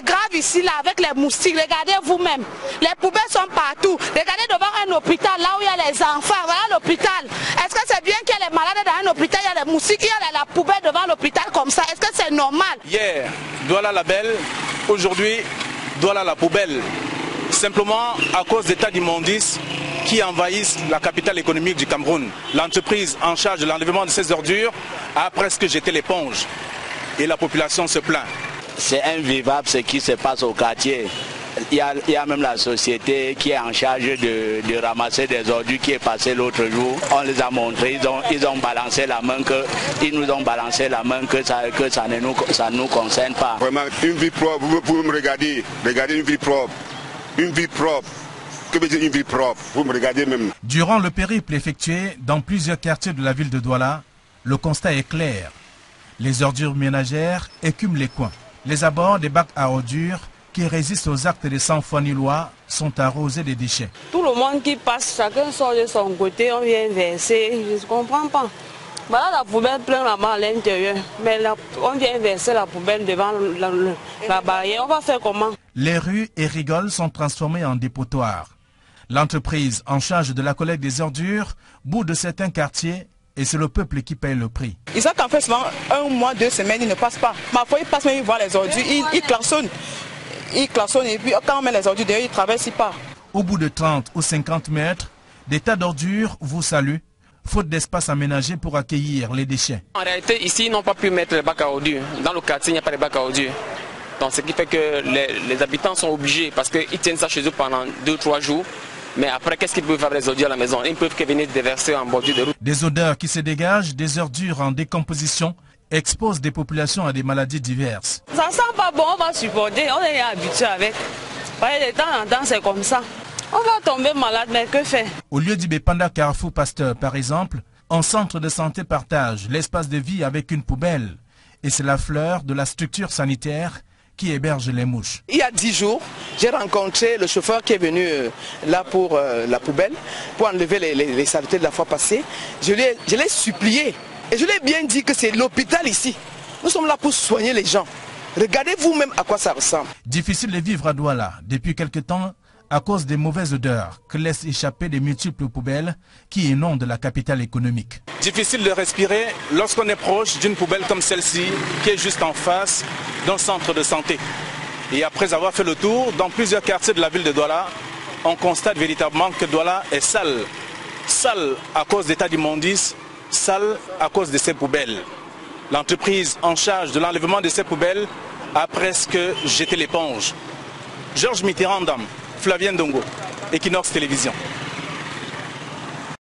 c'est grave ici, là, avec les moustiques. Regardez vous-même. Les poubelles sont partout. Regardez devant un hôpital, là où il y a les enfants. Voilà l'hôpital. Est-ce que c'est bien qu'il y a les malades dans un hôpital, il y a les moustiques, il y a la poubelle devant l'hôpital comme ça? Est-ce que c'est normal? Hier, Douala la belle. Aujourd'hui, Douala la poubelle. Simplement à cause d'état d'immondice qui envahissent la capitale économique du Cameroun. L'entreprise en charge de l'enlèvement de ces ordures a presque jeté l'éponge et la population se plaint. C'est invivable ce qui se passe au quartier. Il y, a, il y, a, même la société qui est en charge de, de ramasser des ordures qui est passée l'autre jour. On les a montrés, ils ont, ils ont balancé la main que ils nous ont balancé la main que ça, que ça ne nous, ça nous concerne pas. Vraiment une vie propre, vous pouvez me regarder, regardez une vie propre, une vie propre. Que veut dire une vie propre? Vous me regardez même. Durant le périple effectué dans plusieurs quartiers de la ville de Douala, le constat est clair. Les ordures ménagères écument les coins. Les abords des bacs à ordures qui résistent aux actes des sans-foi ni loi sont arrosés des déchets. Tout le monde qui passe, chacun sort de son côté, on vient verser. Je ne comprends pas. Voilà la poubelle pleine là-bas à l'intérieur. Mais là, on vient verser la poubelle devant la, la, la, barrière. On va faire comment? Les rues et rigoles sont transformées en dépotoirs. L'entreprise en charge de la collecte des ordures boude certains quartiers et c'est le peuple qui paye le prix. Ils ont qu'en fait souvent un mois, deux semaines, ils ne passent pas. Ma foi, ils passent mais ils voient les ordures, ils, ils klaxonnent. Ils klaxonnent et puis quand on met les ordures derrière, ils traversent, ils partent. Au bout de 30 ou 50 mètres, des tas d'ordures vous saluent, faute d'espace aménagé pour accueillir les déchets. En réalité, ici, ils n'ont pas pu mettre les bacs à ordures. Dans le quartier, il n'y a pas de bacs à ordures. Donc, ce qui fait que les, les habitants sont obligés, parce qu'ils tiennent ça chez eux pendant 2-3 jours, mais après, qu'est-ce qu'ils peuvent faire les ordures à la maison? Ils ne peuvent que venir déverser en bordure de route. Des odeurs qui se dégagent, des ordures en décomposition, exposent des populations à des maladies diverses. Ça sent pas bon, on va supporter, on est habitué avec. De temps en temps, c'est comme ça. On va tomber malade, mais que faire? Au lieu du Bépanda Carrefour Pasteur, par exemple, un centre de santé partage l'espace de vie avec une poubelle. Et c'est la fleur de la structure sanitaire qui héberge les mouches. Il y a dix jours, j'ai rencontré le chauffeur qui est venu là pour euh, la poubelle, pour enlever les, les, les saletés de la fois passée. Je l'ai supplié et je lui ai bien dit que c'est l'hôpital ici. Nous sommes là pour soigner les gens. Regardez vous-même à quoi ça ressemble. Difficile de vivre à Douala depuis quelque temps à cause des mauvaises odeurs que laissent échapper des multiples poubelles qui inondent la capitale économique. Difficile de respirer lorsqu'on est proche d'une poubelle comme celle-ci qui est juste en face d'un centre de santé. Et après avoir fait le tour dans plusieurs quartiers de la ville de Douala, on constate véritablement que Douala est sale. Sale à cause d'état d'immondice, sale à cause de ces poubelles. L'entreprise en charge de l'enlèvement de ces poubelles a presque jeté l'éponge. Georges Mitterrand, Flavien Dongo, Equinox Télévision.